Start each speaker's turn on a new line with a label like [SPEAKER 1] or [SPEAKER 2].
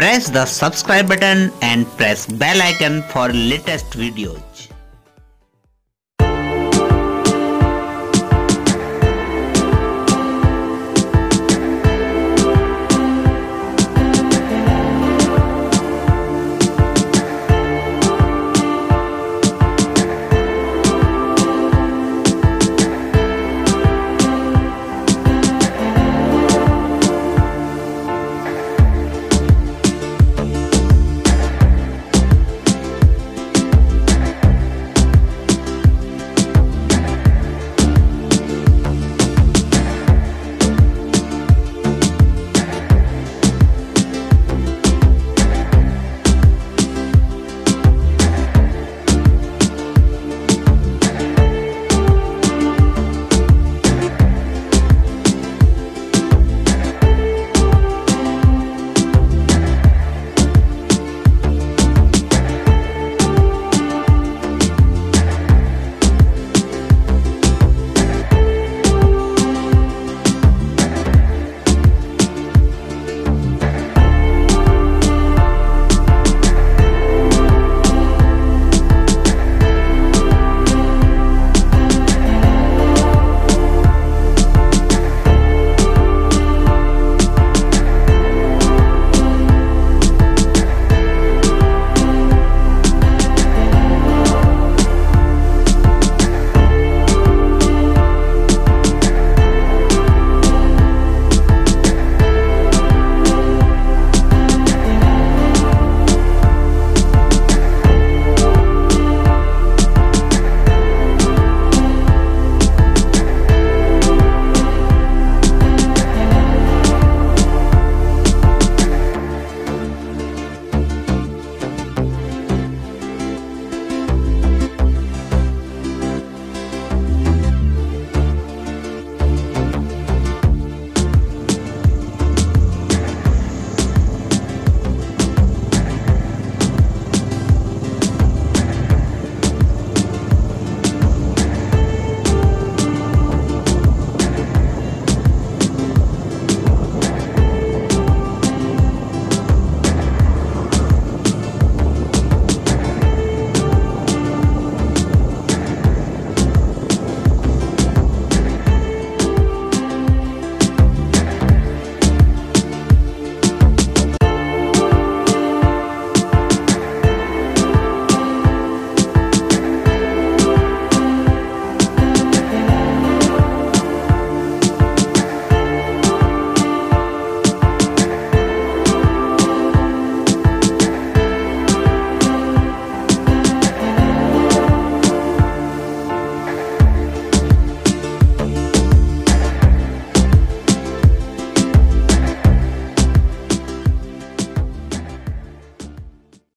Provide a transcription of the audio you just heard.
[SPEAKER 1] Press the subscribe button and press bell icon for latest videos.